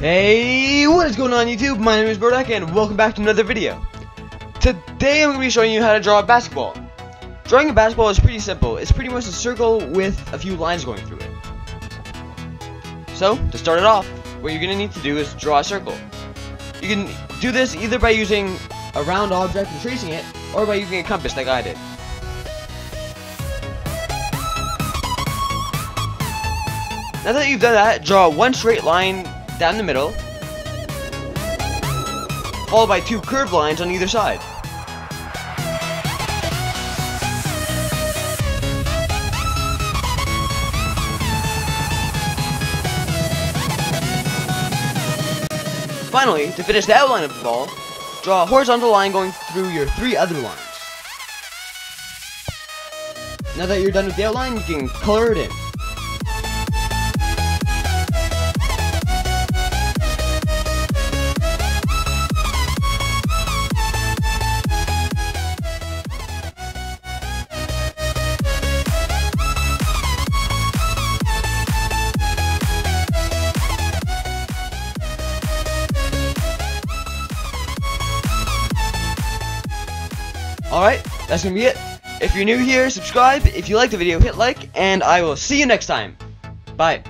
Hey, what is going on YouTube? My name is Murdoch and welcome back to another video. Today I'm going to be showing you how to draw a basketball. Drawing a basketball is pretty simple. It's pretty much a circle with a few lines going through it. So, to start it off, what you're going to need to do is draw a circle. You can do this either by using a round object and tracing it, or by using a compass like I did. Now that you've done that, draw one straight line down the middle, followed by two curved lines on either side. Finally, to finish the outline of the ball, draw a horizontal line going through your three other lines. Now that you're done with the outline, you can color it in. Alright, that's gonna be it. If you're new here, subscribe. If you like the video, hit like, and I will see you next time. Bye.